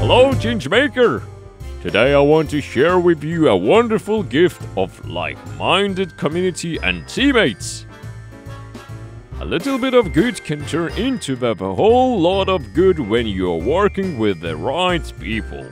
Hello, Changemaker! Today I want to share with you a wonderful gift of like-minded community and teammates. A little bit of good can turn into a whole lot of good when you're working with the right people.